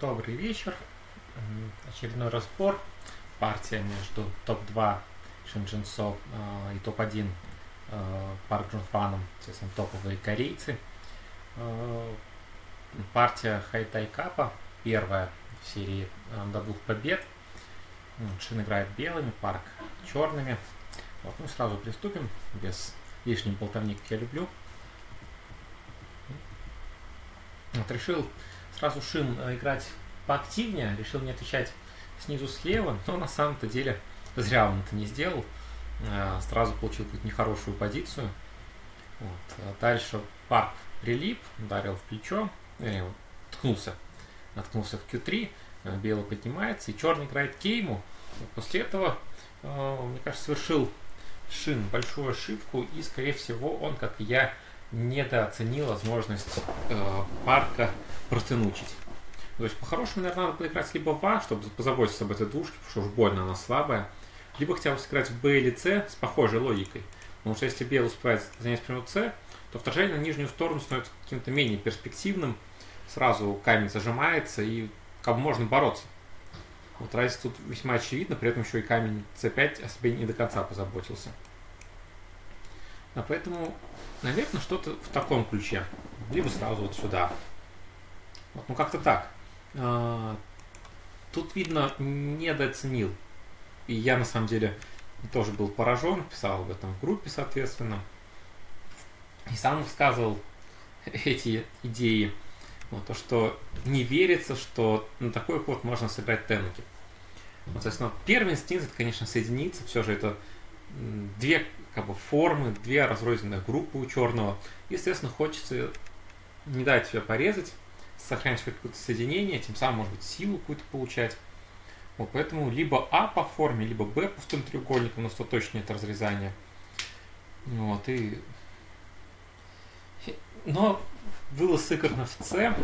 Добрый вечер. Очередной разбор. Партия между топ-2 Шинджинсо э, и топ-1 э, Парк Джунфаном, соответственно, топовые корейцы. Э, партия Хайтай Капа, первая в серии до двух побед. Шин играет белыми, Парк черными. Вот, ну сразу приступим, без лишней болтовни, как я люблю. Вот, решил сразу Шин э, играть поактивнее, решил не отвечать снизу слева, но на самом-то деле зря он это не сделал. Э, сразу получил какую-то нехорошую позицию. Вот. А дальше Парк прилип, ударил в плечо, вот, ткнулся, наткнулся в Q3, э, белый поднимается, и черный играет кейму. После этого, мне кажется, совершил Шин большую ошибку, и, скорее всего, он, как и я, недооценил возможность э, парка протянучить. То есть, по-хорошему, наверное, надо было играть либо в А, чтобы позаботиться об этой двушке, потому что уж больно она слабая, либо хотя бы сыграть в Б или С с похожей логикой. Потому что если белый успевает занять примерно С, то вторжение на нижнюю сторону становится каким-то менее перспективным, сразу камень зажимается и как бы можно бороться. Вот разница тут весьма очевидна, при этом еще и камень c5 о себе не до конца позаботился. А поэтому, наверное, что-то в таком ключе. Либо сразу вот сюда. Вот, ну как-то так. А, тут, видно, недооценил. И я, на самом деле, тоже был поражен, писал об этом в группе, соответственно. И сам высказывал эти идеи. Вот, то, что не верится, что на такой ход можно сыграть тенки. Вот, соответственно, первый инстинкт, это, конечно, соединиться. Все же это две как бы, формы, две разрозненные группы у черного. Естественно, хочется не дать себя порезать, сохранить какое-то соединение, тем самым, может быть, силу какую-то получать. Вот, поэтому либо А по форме, либо Б пустым треугольником, но что точно это разрезание. Вот, и... Но было сыграно в С.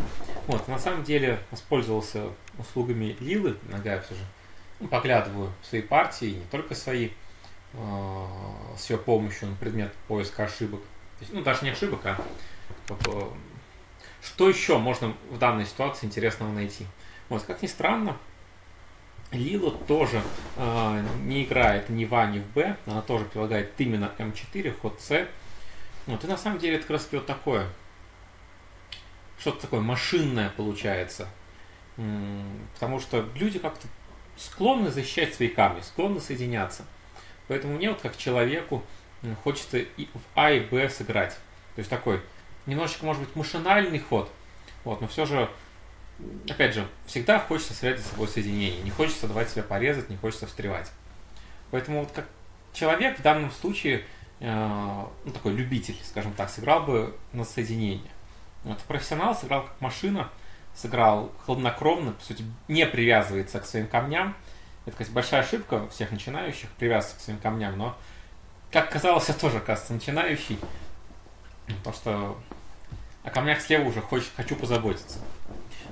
Вот, на самом деле воспользовался услугами Лилы, иногда я все же ну, поглядываю в свои партии, не только свои, с ее помощью на предмет поиска ошибок. ну, даже не ошибок, а э, что еще можно в данной ситуации интересного найти. Вот, как ни странно, Лила тоже э, не играет ни в А, ни в Б, она тоже прилагает именно М4, ход С. Вот, и на самом деле это как раз вот такое, что-то такое машинное получается. Потому что люди как-то склонны защищать свои камни, склонны соединяться. Поэтому мне вот как человеку хочется и в А и Б сыграть. То есть такой немножечко, может быть, машинальный ход, вот, но все же, опять же, всегда хочется связать за собой соединение. Не хочется давать себя порезать, не хочется встревать. Поэтому вот как человек в данном случае, э, ну, такой любитель, скажем так, сыграл бы на соединение. Вот профессионал сыграл как машина – сыграл хладнокровно, по сути, не привязывается к своим камням. Это, конечно, большая ошибка всех начинающих, привязываться к своим камням, но, как казалось, я тоже, кажется, начинающий, потому что о камнях слева уже хочу, хочу позаботиться.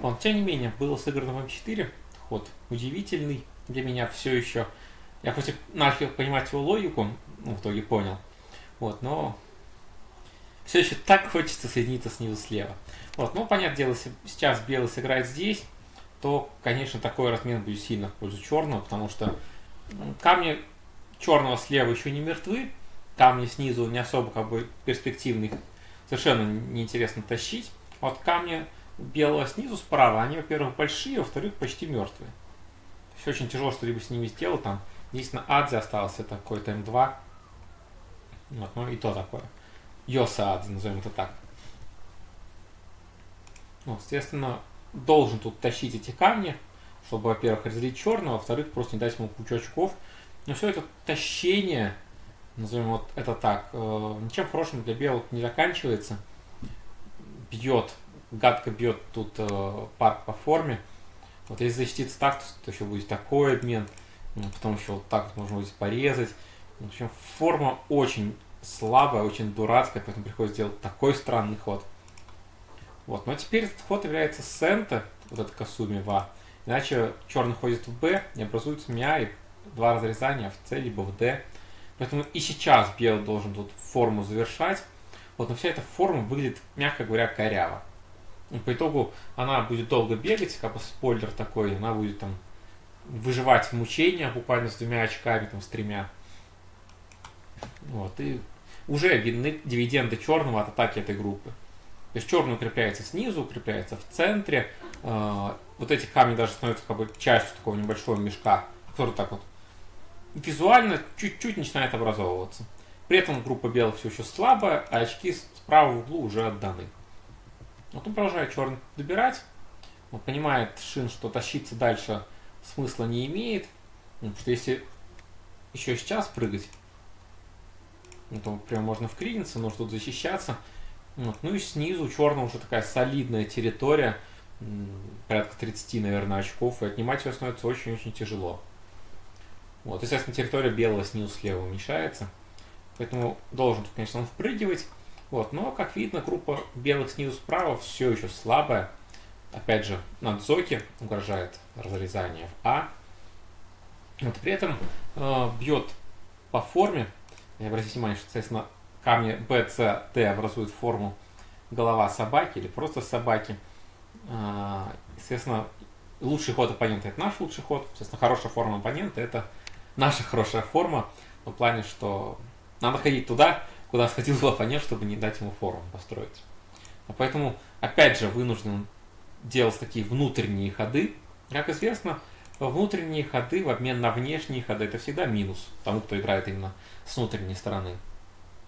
Но, тем не менее, было сыграно в М4, ход удивительный для меня все еще. Я хоть и начал понимать его логику, ну, в итоге понял, вот, но все еще так хочется соединиться снизу слева. Вот, ну, понятное дело, сейчас белый сыграет здесь, то, конечно, такой размен будет сильно в пользу черного, потому что камни черного слева еще не мертвы, камни снизу не особо как бы перспективных, совершенно неинтересно тащить. Вот камни белого снизу справа, они, во-первых, большие, во-вторых, почти мертвые. Все очень тяжело что-либо с ними сделать. Там единственное Адзе остался, это какой-то М2. Вот, ну и то такое. Йоса Адзе, назовем это так. Ну, естественно, должен тут тащить эти камни, чтобы, во-первых, разделить черного, во-вторых, просто не дать ему кучу очков. Но все это тащение, назовем вот это так, э, ничем хорошим для белых не заканчивается. Бьет, гадко бьет тут э, парк по форме. Вот если защититься так, то еще будет такой обмен. Ну, потом еще вот так можно будет порезать. В общем, форма очень слабая, очень дурацкая, поэтому приходится делать такой странный ход. Вот. Но теперь этот ход является сента, вот этот Касуми ва. Иначе черный ходит в Б, не образуется мя и два разрезания в С либо в Д. Поэтому и сейчас белый должен тут форму завершать. Вот, но вся эта форма выглядит, мягко говоря, коряво. По итогу она будет долго бегать, как бы спойлер такой, она будет там выживать в мучениях буквально с двумя очками, там, с тремя. Вот, и уже видны дивиденды черного от атаки этой группы. То есть черный укрепляется снизу, укрепляется в центре. Э, вот эти камни даже становятся как бы частью такого небольшого мешка, который так вот визуально чуть-чуть начинает образовываться. При этом группа белых все еще слабая, а очки справа в углу уже отданы. Вот он продолжает черный добирать. Он понимает Шин, что тащиться дальше смысла не имеет. Ну, потому что если еще сейчас прыгать, ну, то прям можно вклиниться, нужно тут защищаться. Ну и снизу черного уже такая солидная территория, порядка 30, наверное, очков, и отнимать ее становится очень-очень тяжело. Вот, естественно, территория белого снизу слева уменьшается, поэтому должен, конечно, он впрыгивать. Вот, но, как видно, группа белых снизу справа все еще слабая. Опять же, на Дзоке угрожает разрезание в А. Вот, при этом э, бьет по форме. И обратите внимание, что, соответственно, камни B, C, T образуют форму голова собаки или просто собаки. Э, естественно, лучший ход оппонента это наш лучший ход. Естественно, хорошая форма оппонента это наша хорошая форма. В плане, что надо ходить туда, куда сходил оппонент, чтобы не дать ему форму построить. А поэтому, опять же, вынужден делать такие внутренние ходы. Как известно, внутренние ходы в обмен на внешние ходы это всегда минус тому, кто играет именно с внутренней стороны.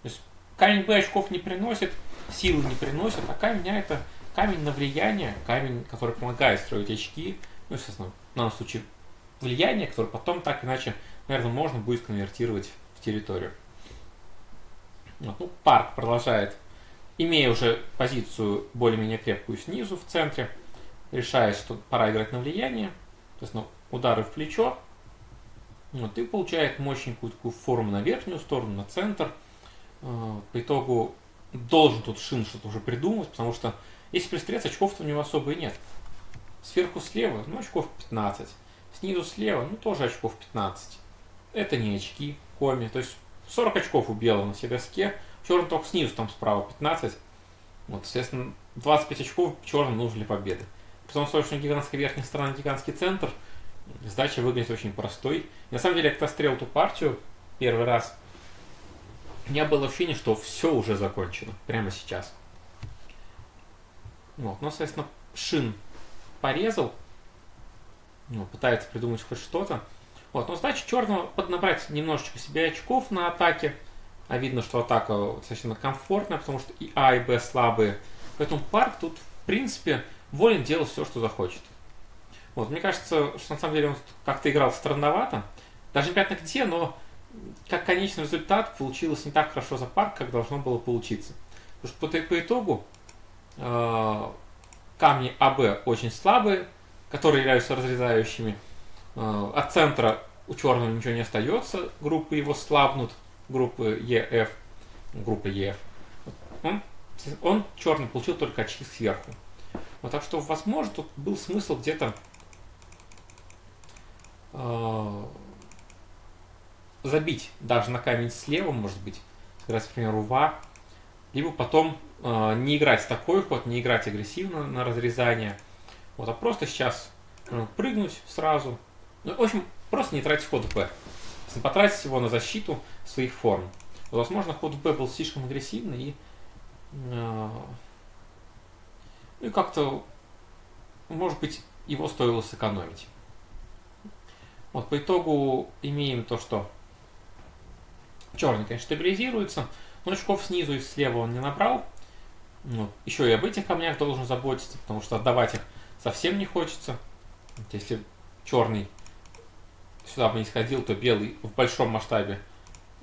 То есть камень Б очков не приносит, силы не приносит, а камень А это камень на влияние, камень, который помогает строить очки, ну, естественно, в данном случае влияние, которое потом так иначе, наверное, можно будет конвертировать в территорию. Вот, ну, парк продолжает, имея уже позицию более-менее крепкую снизу в центре, решает, что пора играть на влияние, то есть ну, удары в плечо, вот, и получает мощненькую такую форму на верхнюю сторону, на центр. А, по итогу должен тут Шин что-то уже придумать, потому что если пристрелять, очков-то у него особо и нет. Сверху слева, ну, очков 15. Снизу слева, ну, тоже очков 15. Это не очки, коми. То есть 40 очков у белого на всей доске. Черный только снизу, там справа 15. Вот, соответственно, 25 очков черным нужно для победы. При том, что гигантская верхняя сторона, гигантский центр, задача выглядит очень простой. И на самом деле, когда стрел эту партию первый раз, у меня было ощущение, что все уже закончено, прямо сейчас. Вот, ну, соответственно, шин порезал, ну, пытается придумать хоть что-то. Вот, но задача черного поднабрать немножечко себе очков на атаке. А видно, что атака достаточно комфортная, потому что и А, и Б слабые. Поэтому парк тут, в принципе, волен делать все, что захочет. Вот, мне кажется, что на самом деле он как-то играл странновато. Даже непонятно где, но как конечный результат получилось не так хорошо за парк, как должно было получиться. Потому что по, по итогу э, камни АБ очень слабые, которые являются разрезающими. Э, от центра у черного ничего не остается, группы его слабнут, группы ЕФ, группа ЕФ. Он, он черный получил только очки сверху. Вот, так что, возможно, тут был смысл где-то э, забить даже на камень слева, может быть, сыграть, к примеру, ва, либо потом э, не играть такой ход, не играть агрессивно на разрезание, вот, а просто сейчас э, прыгнуть сразу. Ну, в общем, просто не тратить ход Б. Потратить его на защиту своих форм. Вот, возможно, ход Б был слишком агрессивный и э, ну и как-то, может быть, его стоило сэкономить. Вот по итогу имеем то, что черный, конечно, стабилизируется, но очков снизу и слева он не набрал. Вот. Еще и об этих камнях должен заботиться, потому что отдавать их совсем не хочется. Если черный сюда бы не сходил, то белый в большом масштабе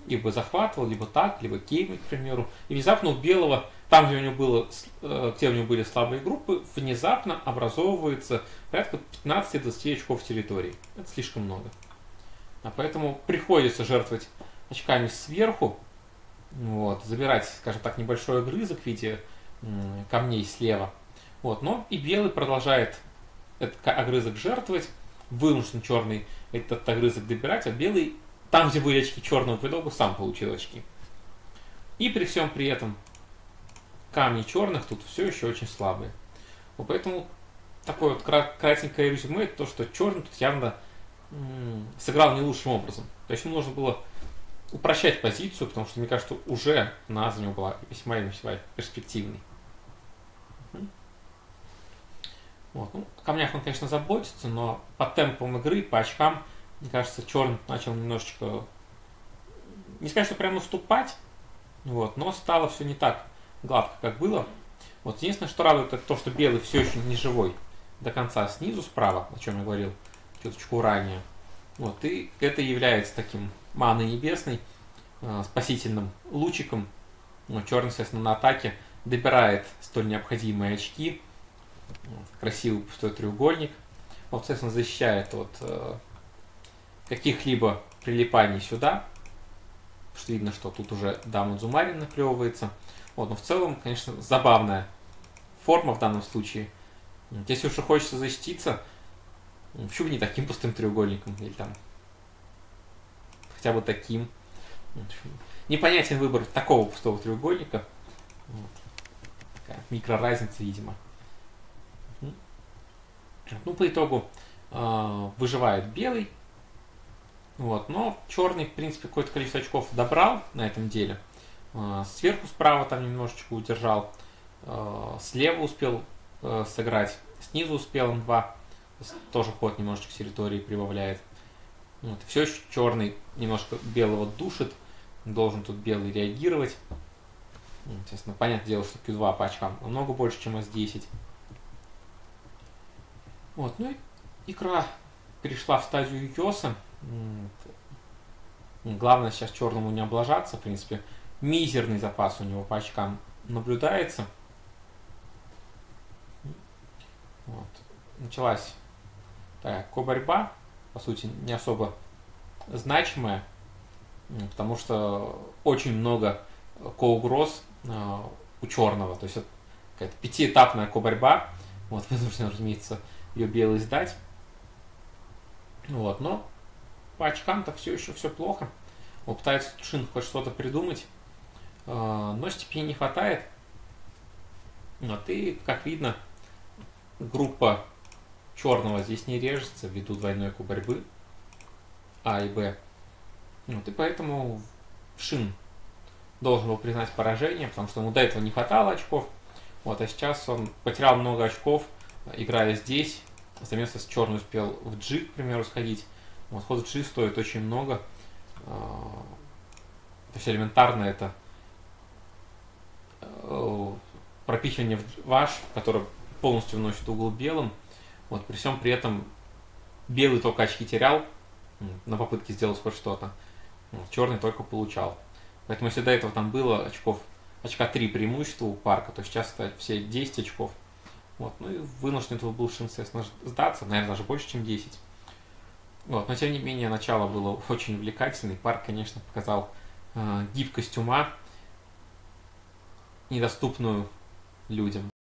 либо захватывал, либо так, либо кеймить, к примеру. И внезапно у белого там, где у него, было, э, где у него были слабые группы, внезапно образовывается порядка 15-20 очков территории. Это слишком много. А поэтому приходится жертвовать очками сверху, вот, забирать, скажем так, небольшой огрызок в виде камней слева. Вот, но и белый продолжает этот огрызок жертвовать, вынужден черный этот огрызок добирать, а белый, там, где были очки черного по итогу, сам получил очки. И при всем при этом камни черных тут все еще очень слабые. Вот поэтому такое вот кратенькое резюме, то, что черный тут явно сыграл не лучшим образом. То есть ему нужно было упрощать позицию, потому что, мне кажется, уже на за него была весьма и весьма перспективной. Вот. Ну, о камнях он, конечно, заботится, но по темпам игры, по очкам, мне кажется, Черн начал немножечко, не сказать, что прямо уступать, вот, но стало все не так гладко, как было. Вот единственное, что радует, это то, что белый все еще не живой до конца снизу справа, о чем я говорил чуточку ранее. Вот, и это является таким маной небесной, э, спасительным лучиком. Ну, черный, естественно, на атаке добирает столь необходимые очки. Вот, красивый пустой треугольник. Он, соответственно, защищает от э, каких-либо прилипаний сюда. Потому что видно, что тут уже дама Зумарин наклевывается. Вот, но в целом, конечно, забавная форма в данном случае. Если уж хочется защититься, почему не таким пустым треугольником или там хотя бы таким. Непонятен выбор такого пустого треугольника. Вот. Такая микроразница, видимо. Ну, по итогу э, выживает белый. Вот, но черный, в принципе, какое-то количество очков добрал на этом деле. Э, сверху справа там немножечко удержал. Э, слева успел э, сыграть. Снизу успел М2. Тоже ход немножечко территории прибавляет. Вот, все черный немножко белого душит. Должен тут белый реагировать. Естественно, понятное дело, что Q2 по очкам намного больше, чем S10. Вот, ну и икра перешла в стадию Йоса. Главное сейчас черному не облажаться, в принципе. Мизерный запас у него по очкам наблюдается. Вот. Началась такая ко-борьба, по сути, не особо значимая, потому что очень много ко-угроз а, у черного. То есть это какая-то пятиэтапная ко-борьба. Вот, вынужден, разумеется, ее белый сдать. Вот, но по очкам-то все еще все плохо. Он пытается Шин хоть что-то придумать, а, но степени не хватает. Вот, и, как видно, группа черного здесь не режется ввиду двойной ку борьбы А и Б. Вот, и поэтому Шин должен был признать поражение, потому что ему до этого не хватало очков. Вот, а сейчас он потерял много очков, играя здесь. Совместно с черным успел в G, к примеру, сходить. Вот, ход в G стоит очень много. А, то есть элементарно это э, пропихивание в ваш, который полностью вносит угол белым. Вот, при всем при этом белый только очки терял на попытке сделать хоть что-то. Черный только получал. Поэтому если до этого там было очков, очка 3 преимущества у парка, то сейчас это все 10 очков. Вот, ну и вынужден тут был естественно, сдаться, наверное, даже больше, чем 10. Вот, но тем не менее, начало было очень увлекательное. Парк, конечно, показал э, гибкость ума, недоступную людям.